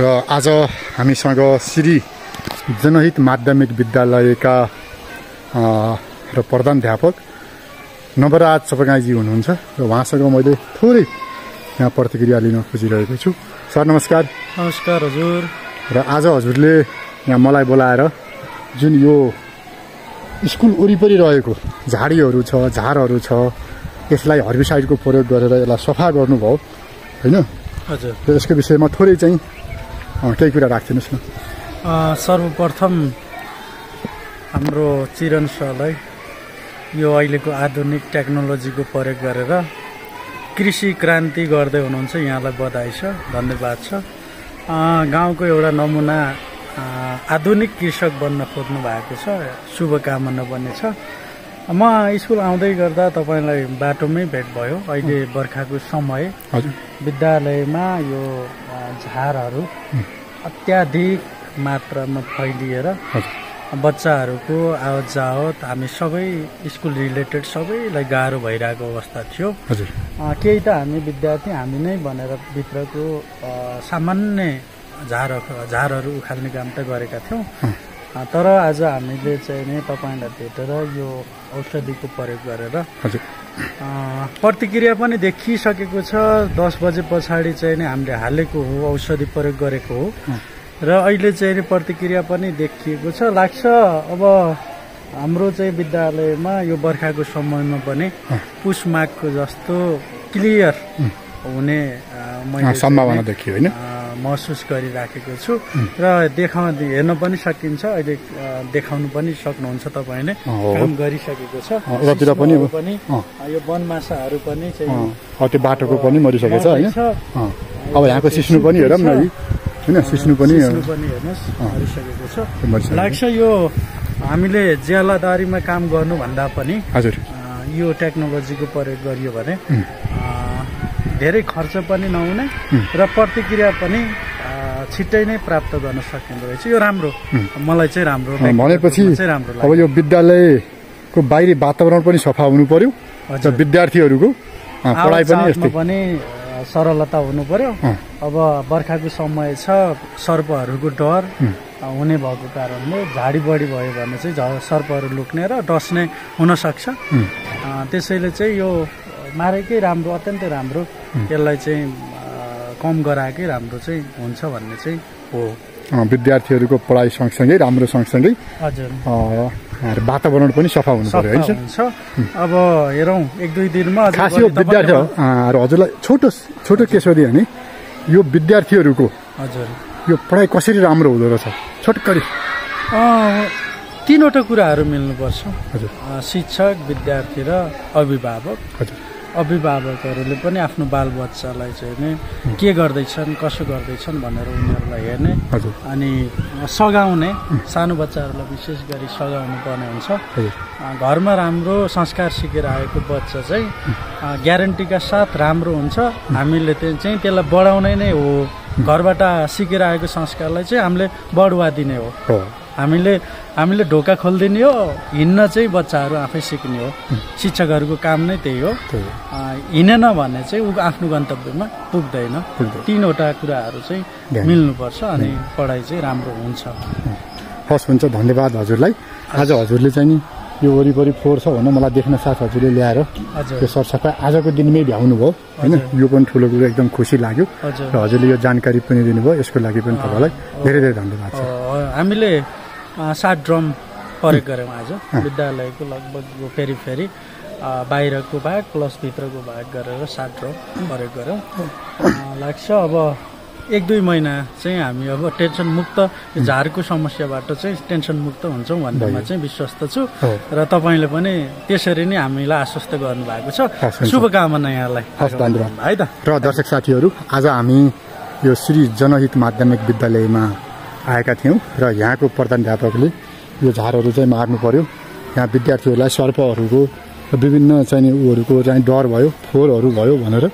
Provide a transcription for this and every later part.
र आज हामीसँग श्री जनहित माध्यमिक विद्यालयका र प्रधानध्यापक नवराज चपगाईजी हुनुहुन्छ र उहाँसँग मैले थोरै यहाँ प्रतिक्रिया लिन खोजिरहेको छु। सर नमस्कार। नमस्कार हजुर। र आज हजुरले यहाँ मलाई बोलाएर जुन यो स्कुल वरिपरि रहेको झाडीहरू छ झारहरू छ यसलाई हर्बिसाइडको प्रयोग गरेर यसलाई सफा गर्नुभयो होइन? हजुर। र यसको विषयमा थोरै चाहिँ केही कुरा राखिदिनुहोस् न। सर्वप्रथम हाम्रो चिरन सरलाई यो अहिलेको आधुनिक टेक्नोलोजीको प्रयोग गरेर कृषि क्रान्ति गर्दै हुनुहुन्छ यहाँलाई बधाई छ धन्यवाद छ। गाउँको एउटा नमुना आधुनिक कृषक बन्न खोज्नु भएको छ शुभकामना पनि छ। म स्कुल आउँदै गर्दा तपाईँलाई बाटोमै भेट भयो। अहिले बर्खाको समय। विद्यालयमा यो झारहरू अत्याधिक मात्रामा फैलिएर बच्चाहरूको आवत जावत हामी सबै स्कुल रिलेटेड सबैलाई गाह्रो भइरहेको अवस्था थियो। केही त हामी विद्यार्थी हामी नै भनेर भित्रको सामान्य झार झारहरू उखाल्ने काम त गरेका थियौँ। तर आज हामीले चाहिँ नि तपाईँलाई भेटेर यो औषधिको प्रयोग गरेर प्रतिक्रिया पनि देखिसकेको छ। दस बजे पछाडि चाहिँ नि हामीले हालेको हो औषधि प्रयोग गरेको हो। र अहिले चाहिँ नि प्रतिक्रिया पनि देखिएको छ। लाग्छ अब हाम्रो चाहिँ विद्यालयमा यो बर्खाको समयमा पनि पुष माघको जस्तो क्लियर हुने सम्भावना देखियो होइन? महसुस गरिराखेको छु। र देखा हेर्न पनि सकिन्छ। अहिले देखाउनु पनि सक्नुहुन्छ तपाईँले। काम गरिसकेको छ। पनि पनि यो वनमासाहरू पनि अँ, चाहिँ अब त्यो बाटोको पनि मरिसकेको छ होइन? अब यहाँको सिस्नु पनि हेरौँ न होइन सिस्नु पनि पनि हेर्नुहोस् मरिसकेको छ। लाग्छ यो हामीले ज्यालादारीमा काम गर्नुभन्दा पनि हजुर। यो टेक्नोलोजीको प्रयोग गरियो भने धेरै खर्च पनि नहुने र प्रतिक्रिया पनि छिट्टै नै प्राप्त गर्न सकिँदो रहेछ। यो राम्रो मलाई चाहिँ राम्रो भनेपछि अब यो विद्यालयको बाहिरी वातावरण पनि सफा हुनु पर्यो। विद्यार्थीहरूको पढाइ पनि सरलता हुनु पर्यो। अब बर्खाको समय छ सर्पहरूको डर हुने भएको कारणले झाडी बढी भयो भने चाहिँ झ- सर्पहरू लुक्ने र डस्ने हुनसक्छ त्यसैले चाहिँ यो मारेकै राम्रो अत्यन्तै राम्रो यसलाई चाहिँ कम गराएकै राम्रो चाहिँ हुन्छ भन्ने चाहिँ हो। विद्यार्थीहरूको पढाइ सँगसँगै राम्रो सँगसँगै हजुर। वातावरण पनि सफा हुनु पर्यो हुन्छ। अब हेरौँ एक दुई दिनमा खास विद्यार्थी हजुरलाई छोटो छोटो के सोधेँ भने यो विद्यार्थीहरूको हजुर। यो पढाइ कसरी राम्रो हुँदो रहेछ? छोटकरी। तिनवटा कुराहरू मिल्नुपर्छ। हजुर। शिक्षक विद्यार्थी र अभिभावक। हजुर। अभिभावकहरूले पनि आफ्नो बालबच्चालाई चाहिँ नि के गर्दैछन् कसो गर्दैछन् भनेर उनीहरूलाई हेर्ने अनि सघाउने सानो बच्चाहरूलाई विशेष गरी सघाउनु पर्ने हुन्छ। घरमा राम्रो संस्कार सिकेर आएको बच्चा चाहिँ ग्यारेन्टीका साथ राम्रो हुन्छ। हामीले त्यो चाहिँ त्यसलाई बढाउने नै हो। घरबाट सिकेर आएको संस्कारलाई चाहिँ हामीले बढुवा दिने हो। हामीले हामीले ढोका खोलिदिने हो हिँड्न चाहिँ बच्चाहरू आफै सिक्ने हो। शिक्षकहरूको काम नै त्यही हो। हिँडेन भने चाहिँ ऊ आफ्नो गन्तव्यमा पुग्दैन। तिनवटा कुराहरू चाहिँ। मिल्नुपर्छ अनि पढाइ चाहिँ राम्रो हुन्छ। हस् हुन्छ। धन्यवाद हजुरलाई। आज हजुरले चाहिँ नि यो वरिपरि फोहोर छ भनेर मलाई देख्न साथ हजुरले ल्याएर त्यो सरसफाइ आजको दिनमै भ्याउनु भयो। होइन? यो पनि ठुलो कुरो एकदम खुसी लाग्यो। र हजुरले यो जानकारी पनि दिनुभयो। यसको लागि पनि तपाईँलाई धेरै धेरै धन्यवाद छ हामीले सात ड्रम प्रयोग गऱ्यौँ आज। विद्यालयको लगभग फेरि फेरि बाहिरको भाग प्लस भित्रको भाग गरेर सात ड्रम प्रयोग गऱ्यौँ लाग्छ अब एक दुई महिना चाहिँ हामी अब टेन्सन मुक्त झारको समस्याबाट चाहिँ टेन्सन मुक्त हुन्छौँ भन्नेमा चाहिँ विश्वस्त छु। र तपाईँले पनि त्यसरी नै हामीलाई आश्वस्त गर्नुभएको छ। शुभकामना यहाँलाई। हस् धन्यवाद। है त। र दर्शक साथीहरू आज हामी यो श्री जनहित माध्यमिक विद्यालयमा आएका थियौँ र यहाँको प्रधानध्यापकले यो झारहरू चाहिँ मार्नु पर्यो। यहाँ विद्यार्थीहरूलाई सर्पहरूको विभिन्न चाहिँ उहरूको चाहिँ डर भयो फोहोरहरू भयो भनेर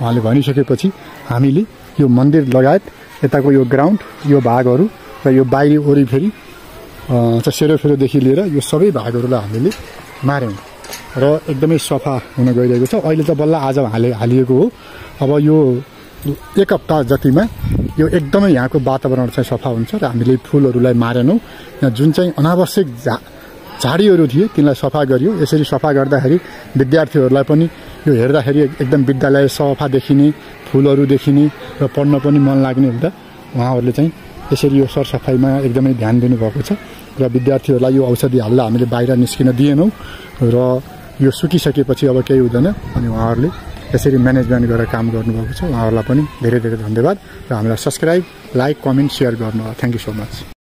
उहाँले भनिसकेपछि हामीले यो मन्दिर लगायत यताको यो ग्राउन्ड यो भागहरू र यो बाहिरी वरिफेरि सेरोफेरोदेखि लिएर यो सबै भागहरूलाई हामीले मार्यौँ र एकदमै सफा हुन गइरहेको छ। अहिले त बल्ल आज हाले हालिएको हो। अब यो एक हप्ता जतिमा यो एकदमै यहाँको वातावरण चाहिँ सफा हुन्छ र हामीले फुलहरूलाई मारेनौँ। यहाँ जुन चाहिँ अनावश्यक झा झाडीहरू थिए तिनलाई सफा गरियो। यसरी सफा गर्दाखेरि विद्यार्थीहरूलाई पनि यो हेर्दाखेरि एकदम विद्यालय सफा देखिने फुलहरू देखिने र पढ्न पनि मन लाग्ने हुँदा उहाँहरूले चाहिँ यसरी यो सरसफाइमा एकदमै ध्यान दिनुभएको छ र विद्यार्थीहरूलाई यो औषधि हाल्दा हामीले बाहिर निस्किन दिएनौँ र यो सुकिसकेपछि अब केही हुँदैन अनि उहाँहरूले यसरी म्यानेजमेन्ट गरेर काम गर्नुभएको छ। उहाँहरूलाई पनि धेरै धेरै धन्यवाद र हामीलाई सब्सक्राइब लाइक कमेन्ट सेयर गर्नु थ्याङ्क यू सो मच